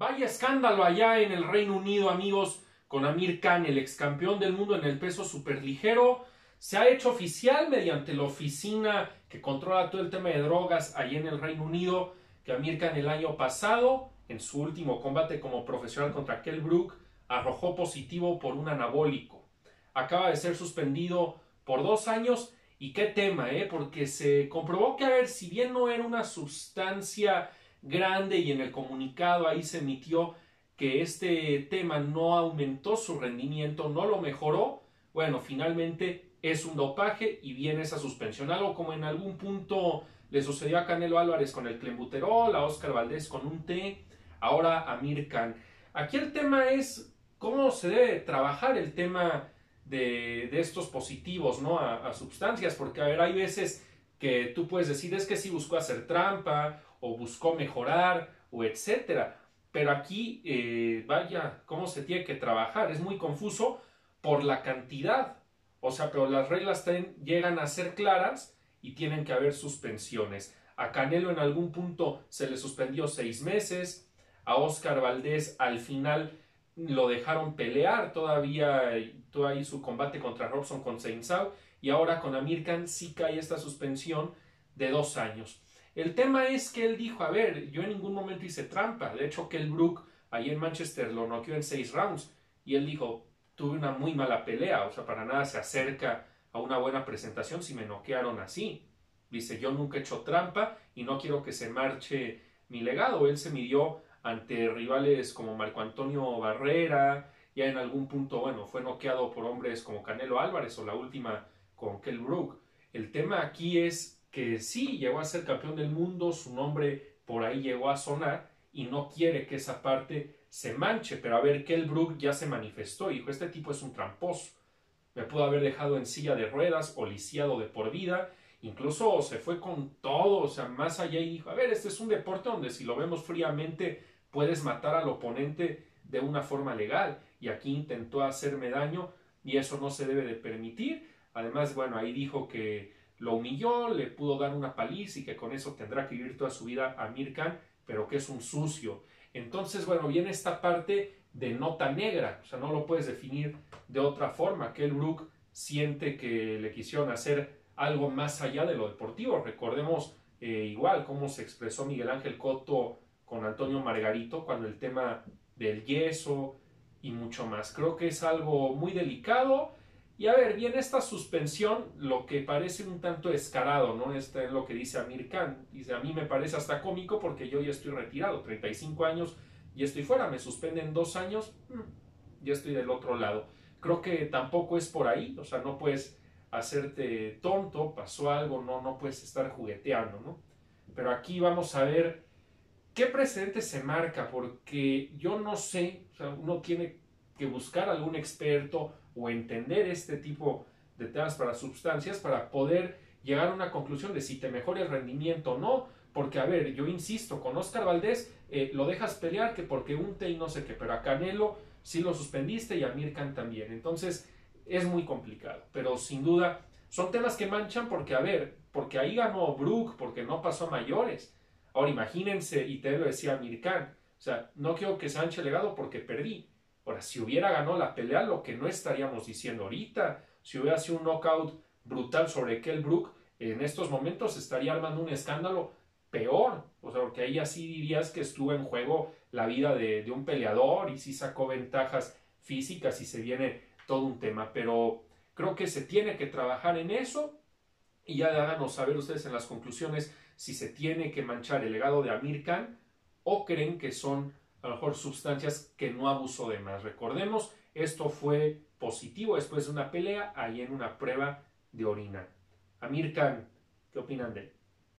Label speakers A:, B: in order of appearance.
A: Vaya escándalo allá en el Reino Unido, amigos, con Amir Khan, el ex campeón del mundo en el peso superligero. Se ha hecho oficial mediante la oficina que controla todo el tema de drogas allá en el Reino Unido que Amir Khan el año pasado, en su último combate como profesional contra Kell Brook, arrojó positivo por un anabólico. Acaba de ser suspendido por dos años y qué tema, ¿eh? Porque se comprobó que, a ver, si bien no era una sustancia grande y en el comunicado ahí se emitió que este tema no aumentó su rendimiento, no lo mejoró, bueno, finalmente es un dopaje y viene esa suspensión, algo como en algún punto le sucedió a Canelo Álvarez con el clenbuterol, a Oscar Valdés con un té, ahora a Mir Khan. Aquí el tema es cómo se debe trabajar el tema de, estos positivos ¿no? a, a, sustancias, porque a ver, hay veces que tú puedes decir es que si buscó hacer trampa o buscó mejorar o etcétera. Pero aquí, eh, vaya, cómo se tiene que trabajar. Es muy confuso por la cantidad. O sea, pero las reglas llegan a ser claras y tienen que haber suspensiones. A Canelo en algún punto se le suspendió seis meses. A Oscar Valdés al final lo dejaron pelear todavía, todavía su combate contra Robson con Seinsao. Y ahora con Amir Khan sí cae esta suspensión de dos años. El tema es que él dijo, a ver, yo en ningún momento hice trampa. De hecho, Kell Brook ahí en Manchester lo noqueó en seis rounds. Y él dijo, tuve una muy mala pelea, o sea, para nada se acerca a una buena presentación si me noquearon así. Dice, yo nunca he hecho trampa y no quiero que se marche mi legado. Él se midió ante rivales como Marco Antonio Barrera, ya en algún punto, bueno, fue noqueado por hombres como Canelo Álvarez o la última con Kell Brook. El tema aquí es que sí llegó a ser campeón del mundo, su nombre por ahí llegó a sonar y no quiere que esa parte se manche. Pero a ver, Kell Brook ya se manifestó y dijo, este tipo es un tramposo. Me pudo haber dejado en silla de ruedas o lisiado de por vida. Incluso se fue con todo, o sea, más allá y dijo, a ver, este es un deporte donde si lo vemos fríamente puedes matar al oponente de una forma legal. Y aquí intentó hacerme daño y eso no se debe de permitir. Además, bueno, ahí dijo que lo humilló, le pudo dar una paliza y que con eso tendrá que vivir toda su vida a Mirkan, pero que es un sucio. Entonces, bueno, viene esta parte de nota negra, o sea, no lo puedes definir de otra forma, que el Brook siente que le quisieron hacer algo más allá de lo deportivo. Recordemos eh, igual cómo se expresó Miguel Ángel Cotto con Antonio Margarito cuando el tema del yeso y mucho más. Creo que es algo muy delicado y a ver, bien, esta suspensión, lo que parece un tanto descarado, ¿no? Este es lo que dice Amir Khan. Dice, a mí me parece hasta cómico porque yo ya estoy retirado, 35 años y estoy fuera, me suspenden dos años, mm, ya estoy del otro lado. Creo que tampoco es por ahí, o sea, no puedes hacerte tonto, pasó algo, no, no puedes estar jugueteando, ¿no? Pero aquí vamos a ver qué precedente se marca, porque yo no sé, o sea, uno tiene que buscar algún experto o entender este tipo de temas para sustancias para poder llegar a una conclusión de si te mejora el rendimiento o no. Porque, a ver, yo insisto, con Oscar Valdés eh, lo dejas pelear que porque un té y no sé qué, pero a Canelo sí lo suspendiste y a Mirkan también. Entonces, es muy complicado. Pero sin duda, son temas que manchan porque, a ver, porque ahí ganó Brook, porque no pasó a mayores. Ahora imagínense, y te lo decía Mirkan, o sea, no quiero que se anche legado porque perdí. Ahora, si hubiera ganado la pelea, lo que no estaríamos diciendo ahorita, si hubiera sido un knockout brutal sobre Kell Brook, en estos momentos estaría armando un escándalo peor. O sea, porque ahí así dirías que estuvo en juego la vida de, de un peleador y sí sacó ventajas físicas y se viene todo un tema. Pero creo que se tiene que trabajar en eso y ya háganos saber ustedes en las conclusiones si se tiene que manchar el legado de Amir Khan o creen que son a lo mejor sustancias que no abusó de más. Recordemos, esto fue positivo después de una pelea ahí en una prueba de orina. Amir Khan, ¿qué opinan de él?